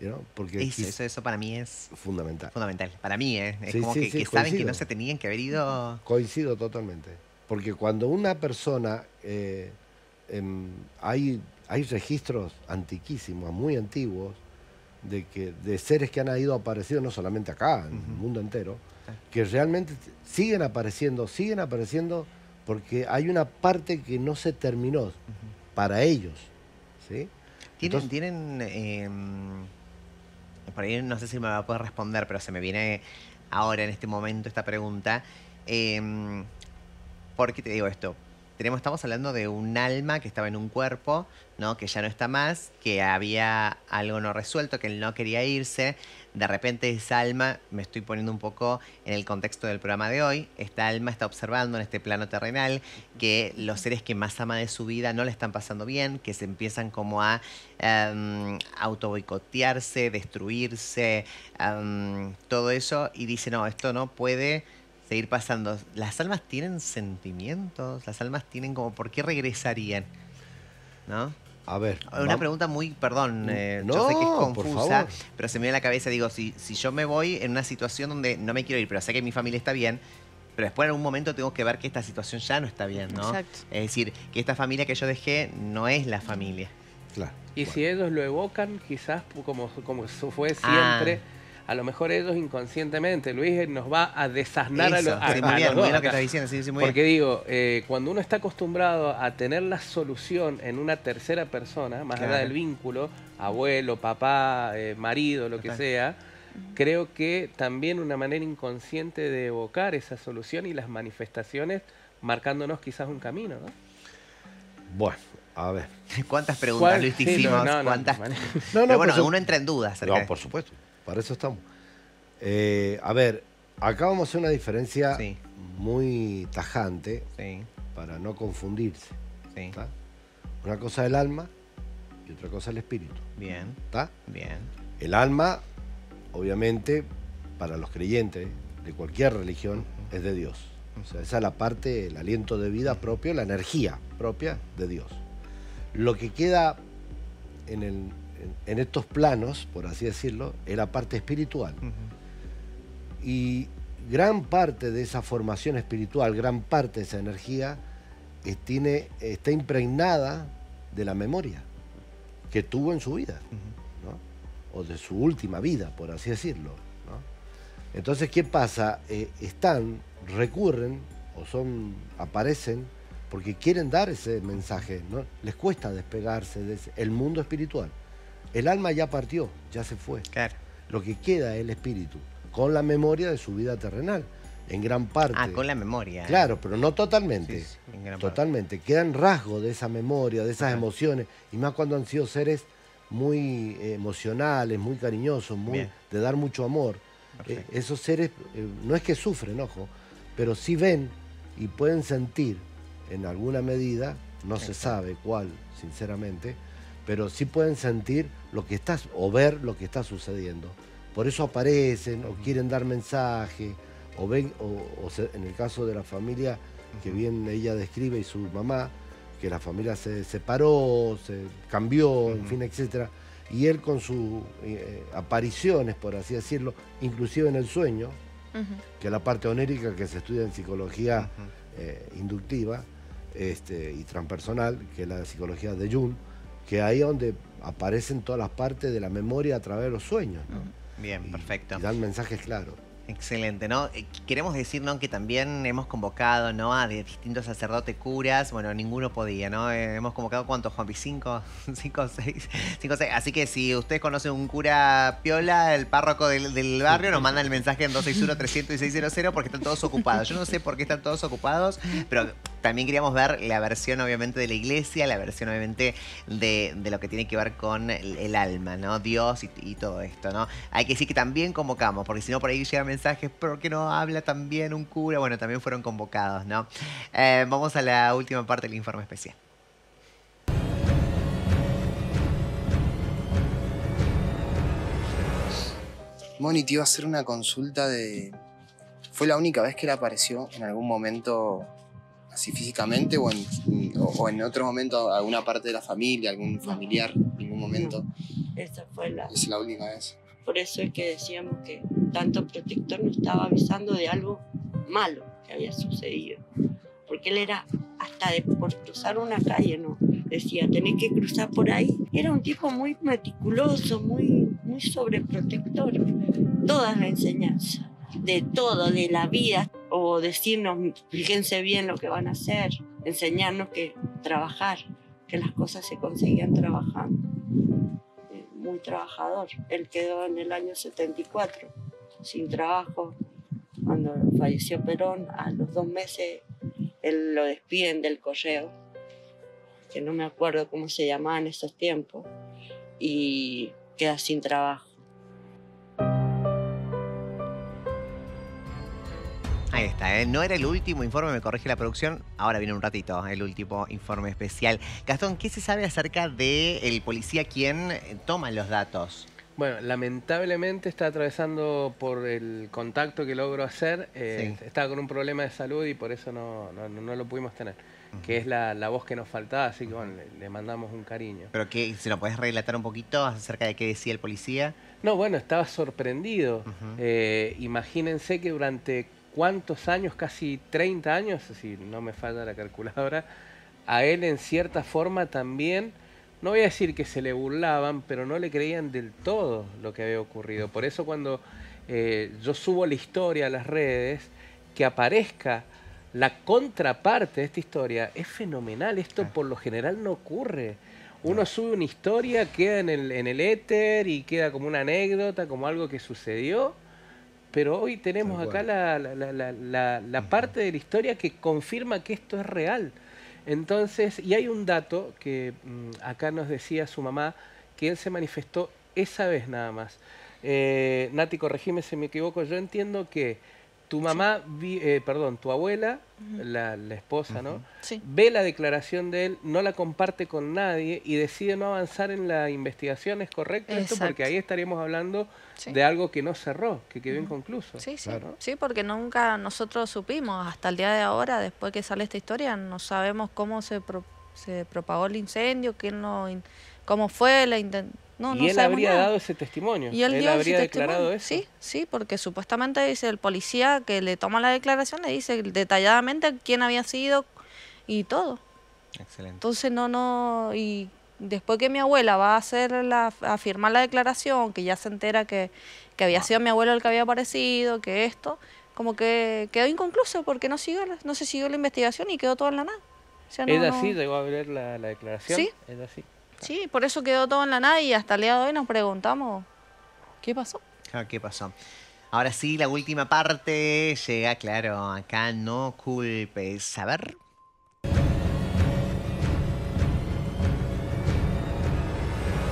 ¿no? Porque Eso, eso, eso para mí es fundamental. fundamental. Para mí, ¿eh? Es Sí, como sí, que, sí, que saben que no se tenían que haber ido. Coincido totalmente. Porque cuando una persona, eh, em, hay, hay registros antiquísimos, muy antiguos, de, que, de seres que han ido apareciendo, no solamente acá, en el mundo entero, que realmente siguen apareciendo, siguen apareciendo porque hay una parte que no se terminó para ellos. ¿sí? Tienen, Entonces- tienen eh, por ahí no sé si me va a poder responder, pero se me viene ahora en este momento esta pregunta. Eh, ¿Por qué te digo esto? Tenemos, estamos hablando de un alma que estaba en un cuerpo, ¿no? que ya no está más, que había algo no resuelto, que él no quería irse. De repente esa alma, me estoy poniendo un poco en el contexto del programa de hoy, esta alma está observando en este plano terrenal que los seres que más ama de su vida no le están pasando bien, que se empiezan como a um, autoboicotearse, destruirse, em, todo eso, y dice, no, esto no puede seguir pasando. ¿Las almas tienen sentimientos? ¿Las almas tienen como, por qué regresarían? ¿No? A ver. Una pregunta muy, perdón, eh, yo No, sé que es por confusa, favor. pero se me viene a la cabeza, digo, si, si yo me voy en una situación donde no me quiero ir, pero sé que mi familia está bien, pero después en algún momento tengo que ver que esta situación ya no está bien, ¿no? Exacto. Es decir, que esta familia que yo dejé no es la familia. Claro. Y si ellos lo evocan, quizás como, como eso fue Ah. A lo mejor ellos inconscientemente, Luis nos va a desasnar a, Eso, lo- a- sí, a muy bien, los muy dos bien lo que diciendo, sí, sí, muy Porque bien. digo, eh, cuando uno está acostumbrado a tener la solución en una tercera persona, más Claro. allá del vínculo, abuelo, papá, eh, marido, lo que Total. sea, creo que también una manera inconsciente de evocar esa solución y las manifestaciones marcándonos quizás un camino, ¿no? Bueno, a ver. ¿Cuántas preguntas, ¿Cuál? Luis, te Sí, no, hicimos? no, no, ¿Cuántas? No, Pero no, bueno, uno entra en dudas. No, por supuesto. Para eso estamos. Eh, a ver, acá vamos a hacer una diferencia Sí. muy tajante Sí, para no confundirse. Una cosa es el alma y otra cosa es el espíritu. Bien, ¿está? bien. El alma, obviamente, para los creyentes de cualquier religión, es de Dios. O sea, esa es la parte, el aliento de vida propio, la energía propia de Dios. Lo que queda en, el- en- estos planos, por así decirlo, es la parte espiritual. Y gran parte de esa formación espiritual, gran parte de esa energía, tiene, está impregnada de la memoria que tuvo en su vida, ¿no? o de su última vida, por así decirlo. ¿no? Entonces, ¿qué pasa? Eh, están, recurren o son, aparecen porque quieren dar ese mensaje, ¿no? les cuesta despegarse del mundo espiritual. El alma ya partió, ya se fue. Claro. Lo que queda es el espíritu, con la memoria de su vida terrenal, en gran parte. Ah, con la memoria. Claro, pero no totalmente. Sí, sí, en gran parte. totalmente. Quedan rasgos de esa memoria, de esas Ajá. emociones, y más cuando han sido seres muy eh, emocionales, muy cariñosos, muy, Bien. de dar mucho amor. Eh, esos seres eh, no es que sufren, ojo, pero sí ven y pueden sentir en alguna medida, no se sabe cuál, sinceramente, pero sí pueden sentir lo que está, o ver lo que está sucediendo. Por eso aparecen, o quieren dar mensaje, o ven, o, o se- en el caso de la familia que bien ella describe y su mamá, que la familia se separó, se cambió, en fin, etcétera. Y él con sus eh, apariciones, por así decirlo, inclusive en el sueño, que es la parte onérica que se estudia en psicología eh, inductiva este, y transpersonal, que es la psicología de Jung, que ahí es donde aparecen todas las partes de la memoria a través de los sueños. ¿no? Bien, Y- perfecto. Y dan mensajes claros. Excelente, ¿no? Eh, Queremos decir, ¿no? Que también hemos convocado, ¿no? A distintos sacerdotes curas. Bueno, ninguno podía, ¿no? Eh, hemos convocado, ¿cuántos, Juanpi? ¿Cinco? ¿Cinco, seis? Cinco, seis. Así que si ustedes conocen un cura piola, el párroco del, del barrio, nos mandan el mensaje en 261-300 y 600 porque están todos ocupados. Yo no sé por qué están todos ocupados, pero también queríamos ver la versión, obviamente, de la iglesia, la versión, obviamente, de, de lo que tiene que ver con el, el alma, ¿no? Dios y, y todo esto, ¿no? Hay que decir que también convocamos, porque si no por ahí llegan mensajes, ¿por qué no habla también un cura? Bueno, también fueron convocados, ¿no? Eh, vamos a la última parte del informe especial. Moni, te iba a hacer una consulta de. ¿Fue la única vez que él apareció en algún momento, así físicamente, o en, o, o en otro momento, alguna parte de la familia, algún familiar, en ningún momento? Esa fue la. Es la única vez. Por eso es que decíamos que tanto protector nos estaba avisando de algo malo que había sucedido. Porque él era hasta de por cruzar una calle, ¿no? Decía, tenés que cruzar por ahí. Era un tipo muy meticuloso, muy, muy sobreprotector. Todas las enseñanzas, de todo, de la vida, o decirnos, fíjense bien lo que van a hacer, enseñarnos que trabajar, que las cosas se conseguían trabajando eh, muy trabajador. Él quedó en el año 74 sin trabajo. Cuando falleció Perón, a los dos meses él lo despiden del correo, que no me acuerdo cómo se llamaba en esos tiempos, y queda sin trabajo. Ahí está, ¿eh? no era el último informe, me corrige la producción. Ahora viene un ratito el último informe especial. Gastón, ¿qué se sabe acerca del policía quien toma los datos? Bueno, lamentablemente está atravesando por el contacto que logro hacer, eh, Sí. estaba con un problema de salud y por eso no, no- no lo pudimos tener, que es la, la voz que nos faltaba, así que bueno, le, le mandamos un cariño. Pero que, si lo podés relatar un poquito acerca de qué decía el policía. No, bueno, estaba sorprendido. Eh, imagínense que durante cuántos años, casi 30 años, si no me falla la calculadora, a él en cierta forma también, no voy a decir que se le burlaban, pero no le creían del todo lo que había ocurrido. Por eso cuando eh, yo subo la historia a las redes, que aparezca la contraparte de esta historia, es fenomenal. Esto Claro. por lo general no ocurre. Uno sube una historia, queda en el, en el éter y queda como una anécdota, como algo que sucedió. Pero hoy tenemos acá la- la- la parte de la historia que confirma que esto es real. Entonces, y hay un dato que mm, acá nos decía su mamá, que él se manifestó esa vez nada más. Eh, Nati, corregime si me equivoco, yo entiendo que tu mamá, vi- eh, perdón, tu abuela, la, la esposa, ¿no? Sí. Ve la declaración de él, no la comparte con nadie y decide no avanzar en la investigación, ¿es correcto esto? Porque Exacto. ahí estaríamos hablando Sí. de algo que no cerró, que quedó inconcluso. Sí, sí, Claro. sí, porque nunca nosotros supimos, hasta el día de ahora, después que sale esta historia, no sabemos cómo se, pro- se propagó el incendio, quién lo in- cómo fue la inten- no, y no él habría nada. dado ese testimonio. Y él, habría declarado testimonio. eso. Sí, sí, porque supuestamente dice el policía que le toma la declaración, le dice detalladamente quién había sido y todo. Excelente. Entonces no, no, y después que mi abuela va a hacer la, a firmar la declaración, que ya se entera que, que había sido mi abuelo el que había aparecido, que esto, como que quedó inconcluso porque no siguió, la- no se siguió la investigación y quedó todo en la nada. O sea, no- Ella no- sí llegó a ver la, la declaración. Sí. Ella sí. Sí, por eso quedó todo en la nada y hasta el día de hoy nos preguntamos qué pasó. Claro, ¿qué pasó? Ahora sí, la última parte llega, claro, acá no culpes. A ver.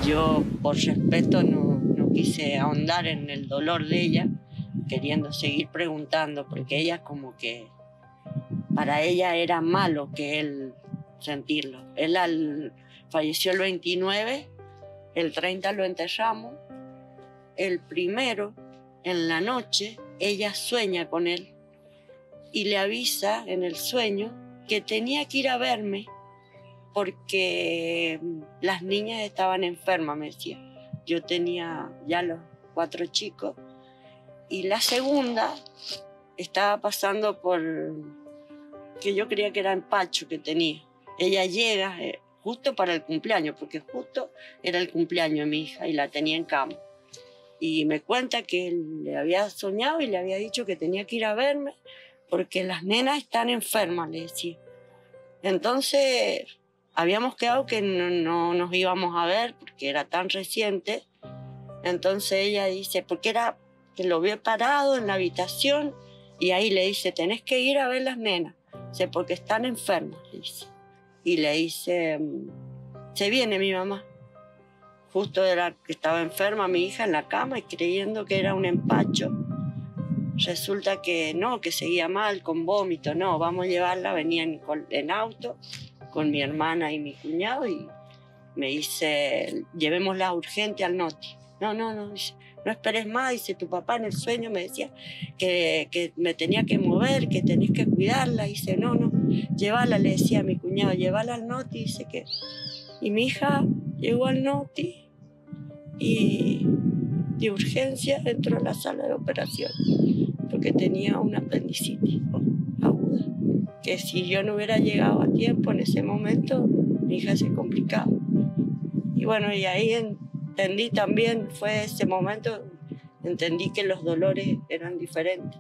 Yo, por respeto, no, no quise ahondar en el dolor de ella, queriendo seguir preguntando, porque ella como que para ella era malo que él sentirlo. Él al- falleció el 29, el 30 lo enterramos, el primero, en la noche, ella sueña con él y le avisa en el sueño que tenía que ir a verme porque mm, las niñas estaban enfermas, me decía. Yo tenía ya los cuatro chicos y la segunda estaba pasando por que yo creía que era empacho que tenía. Ella llega eh, justo para el cumpleaños, porque justo era el cumpleaños de mi hija y la tenía en cama. Y me cuenta que le había soñado y le había dicho que tenía que ir a verme porque las nenas están enfermas, le decía. Entonces habíamos quedado que no, no nos íbamos a ver porque era tan reciente. Entonces ella dice, porque era que lo vio parado en la habitación y ahí le dice, tenés que ir a ver las nenas, dice, porque están enfermas, le dice. Y le dice, mm, se viene mi mamá. Justo era que estaba enferma mi hija en la cama y creyendo que era un empacho. Resulta que no, que seguía mal, con vómito, no, vamos a llevarla, venía en, en auto con mi hermana y mi cuñado y me dice, llevémosla urgente al noti. No, no, no, no esperes más, dice, tu papá en el sueño me decía que, que me tenía que mover, que tenés que cuidarla, dice, no, no, llévala, le decía a mi cuñado, llévala al noti, dice que... Y mi hija llegó al noti y de urgencia entró a la sala de operación porque tenía una apendicitis aguda que si yo no hubiera llegado a tiempo en ese momento, mi hija se complicaba. Y bueno, y ahí entendí también, fue ese momento, entendí que los dolores eran diferentes.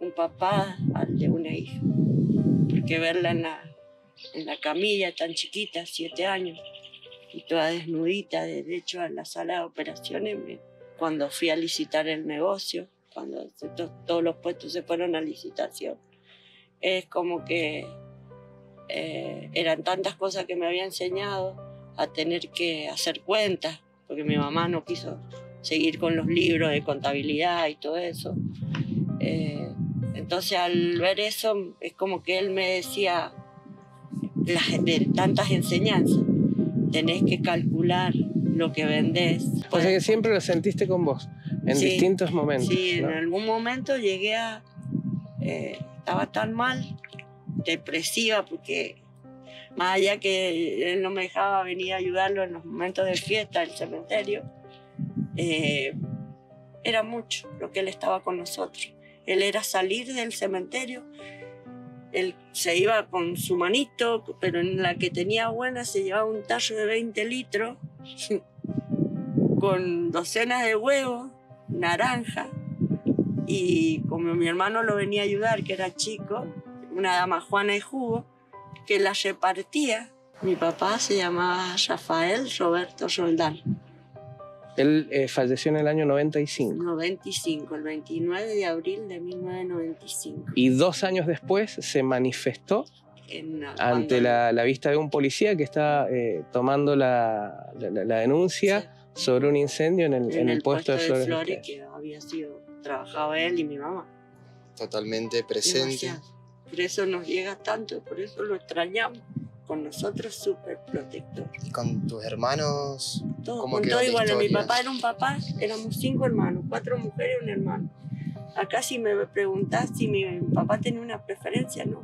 Un papá al de una hija. Porque verla en la, en la camilla tan chiquita, siete años, y toda desnudita, de hecho, a la sala de operaciones, cuando fui a licitar el negocio, cuando se- to- todos los puestos se fueron a licitación es como que eh, eran tantas cosas que me había enseñado a tener que hacer cuentas, porque mi mamá no quiso seguir con los libros de contabilidad y todo eso. Eh, entonces al ver eso es como que él me decía las, de tantas enseñanzas, tenés que calcular lo que vendés. O sea que siempre lo sentiste con vos, en Sí, distintos momentos. Sí, ¿no? en algún momento llegué a... eh, estaba tan mal, depresiva, porque más allá que él no me dejaba venir a ayudarlo en los momentos de fiesta del cementerio, eh, era mucho lo que él estaba con nosotros. Él era salir del cementerio, él se iba con su manito, pero en la que tenía buena se llevaba un tallo de 20 litros, con docenas de huevos, naranja, y como mi hermano lo venía a ayudar, que era chico, una dama juana de jugo, que la repartía Mi papá se llamaba Rafael Roberto Roldán. Él eh, falleció en el año 95. 95, el 29 de abril de 1995. Y dos años después se manifestó En, ante la, la vista de un policía que está eh, tomando la, la- la denuncia sobre un incendio en el, en en el el puesto, de Flores. de Ustedes. que había sido, trabajaba él y mi mamá. Totalmente presente. Demasiado. Por eso nos llega tanto, por eso lo extrañamos. Con nosotros súper protector. Y con tus hermanos, Todo, ¿Cómo con todo igual. Mi papá era un papá, éramos cinco hermanos, cuatro mujeres y un hermano. Acá si me preguntás si mi papá tenía una preferencia, no.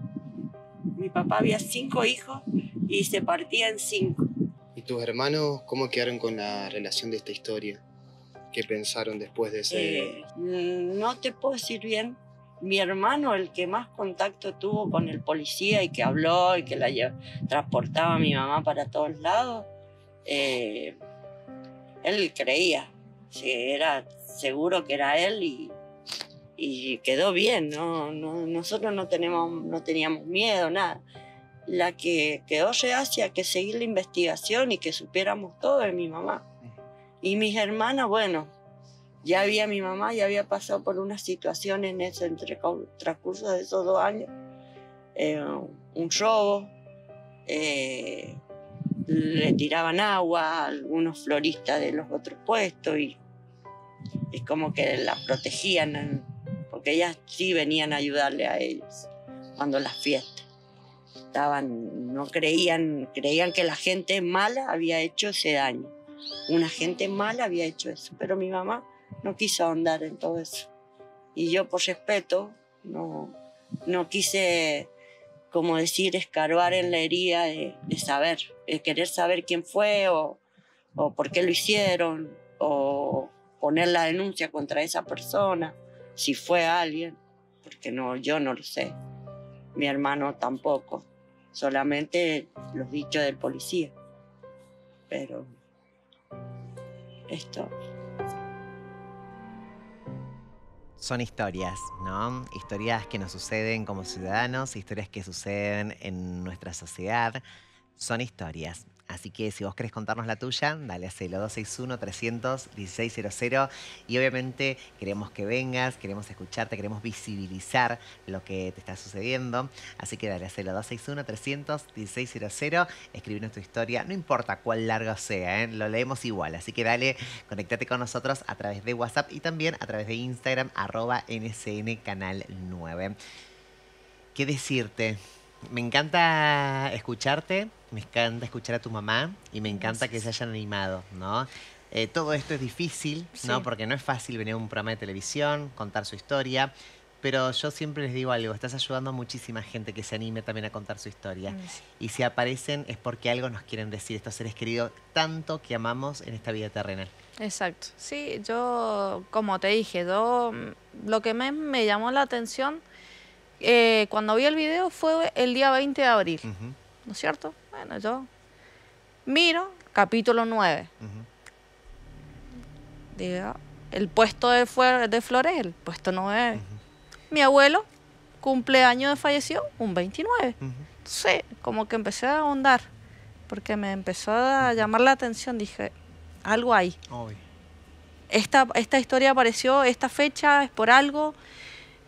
Mi papá había cinco hijos y se partía en cinco. ¿Y tus hermanos cómo quedaron con la relación de esta historia? ¿Qué pensaron después de ese...? Eh, no te puedo decir bien. Mi hermano, el que más contacto tuvo con el policía y que habló y que la transportaba a mi mamá para todos lados, eh, él creía, sí, era seguro que era él y, y quedó bien. ¿no? No- nosotros no, tenemos, no teníamos miedo, nada. La que quedó reacia que seguir la investigación y que supiéramos todo es mi mamá. Y mis hermanas, bueno, ya había mi mamá, ya había pasado por una situación en ese entre- transcurso de esos dos años, eh, un robo, eh, le tiraban agua a algunos floristas de los otros puestos y es como que la protegían, porque ellas sí venían a ayudarle a ellos cuando las fiestas. Estaban, no creían, creían que la gente mala había hecho ese daño. Una gente mala había hecho eso, pero mi mamá no quiso ahondar en todo eso. Y yo por respeto no, no quise, como decir, escarbar en la herida de, de saber, de querer saber quién fue o, o por qué lo hicieron o poner la denuncia contra esa persona, si fue alguien, porque no, yo no lo sé. Mi hermano tampoco, solamente los dichos del policía. Pero esto Son historias, ¿no? Historias que nos suceden como ciudadanos, historias que suceden en nuestra sociedad. Son historias. Así que si vos querés contarnos la tuya, dale, hacelo 261-300-1600. Y obviamente queremos que vengas, queremos escucharte, queremos visibilizar lo que te está sucediendo. Así que dale, hacelo 261-300-1600. Escribinos tu historia, no importa cuál larga sea, ¿eh? lo leemos igual. Así que dale, conectate con nosotros a través de WhatsApp y también a través de Instagram, arroba NCN Canal 9. ¿Qué decirte? Me encanta escucharte, me encanta escuchar a tu mamá y me encanta que se hayan animado, ¿no? Eh, todo esto es difícil, ¿no? Porque no es fácil venir a un programa de televisión, contar su historia, pero yo siempre les digo algo, estás ayudando a muchísima gente que se anime también a contar su historia. Mm, Y si aparecen es porque algo nos quieren decir estos seres queridos, tanto que amamos en esta vida terrenal. Exacto. Sí, yo, como te dije, yo mm, lo que me, me llamó la atención eh, cuando vi el video fue el día 20 de abril, ¿no es cierto? Bueno, yo miro capítulo 9. ujú. Digo, el puesto de, de Flores, el puesto 9. Mi abuelo, cumpleaños de falleció, un 29. Ujú. Entonces, como que empecé a ahondar, porque me empezó a llamar la atención. Dije, algo hay. Esta, esta historia apareció, esta fecha es por algo,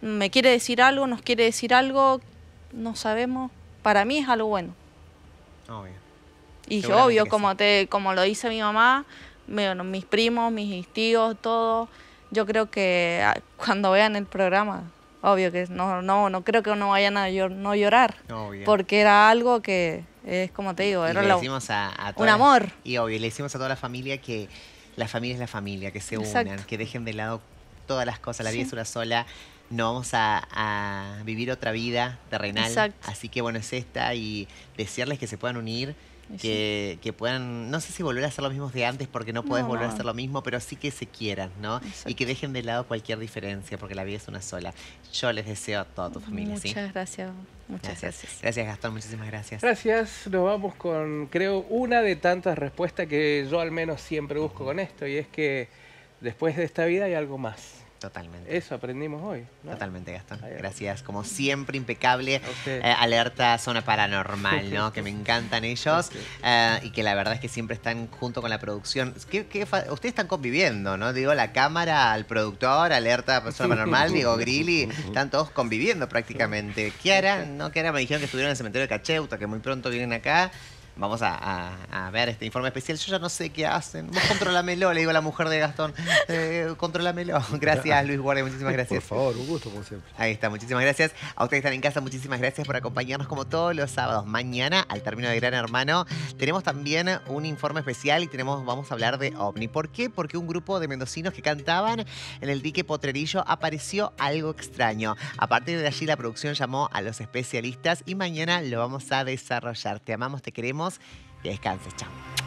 me quiere decir algo, nos quiere decir algo, no sabemos. Para mí es algo bueno. Obvio. Y Seguramente obvio, como, te, como lo dice mi mamá, mis primos, mis tíos, todo, yo creo que ah, cuando vean el programa, obvio que no, no, no creo que no vayan a llor- no llorar, Obvio. porque era algo que es como te digo, Y era le la- decimos a, a un toda amor. Y obvio, le decimos a toda la familia que la familia es la familia, que se Exacto. unan, que dejen de lado todas las cosas. La vida Sí. es una sola. No vamos a, a vivir otra vida terrenal. Exacto. Así que bueno, es esta y desearles que se puedan unir. Que, que puedan, no sé si volver a ser lo mismo de antes porque no puedes No, volver a hacer lo mismo, pero sí que se quieran, ¿no? Y que dejen de lado cualquier diferencia porque la vida es una sola. Yo les deseo a toda tu familia, Muchas ¿sí? gracias, muchas Gracias. gracias. Gracias Gastón, muchísimas gracias. Gracias, nos vamos con, creo, una de tantas respuestas que yo al menos siempre busco con esto, y es que después de esta vida hay algo más. Totalmente. Eso aprendimos hoy. ¿no? Totalmente, Gastón. Gracias. Como siempre, impecable. Eh, alerta Zona Paranormal, ¿no? que me encantan ellos. Eh, y que la verdad es que siempre están junto con la producción. ¿Qué- ustedes están conviviendo, ¿no? Digo, la cámara, el productor, Alerta Zona Paranormal, digo, Grilly, están todos conviviendo prácticamente. Kiara, ¿no? Kiara me dijeron que estuvieron en el cementerio de Cacheuta, que muy pronto vienen acá. Vamos a, a- a ver este informe especial. Yo ya no sé qué hacen. Vos controlamelo, le digo a la mujer de Gastón. Eh, controlamelo. Gracias, Luis Guardia. Muchísimas gracias. Por favor, un gusto como siempre. Ahí está, muchísimas gracias. A ustedes que están en casa, muchísimas gracias por acompañarnos como todos los sábados. Mañana, al término de Gran Hermano, tenemos también un informe especial y tenemos, vamos a hablar de OVNI. ¿Por qué? Porque un grupo de mendocinos que cantaban en el dique Potrerillo apareció algo extraño. A partir de allí, la producción llamó a los especialistas y mañana lo vamos a desarrollar. Te amamos, te queremos. Que descanses. Chao.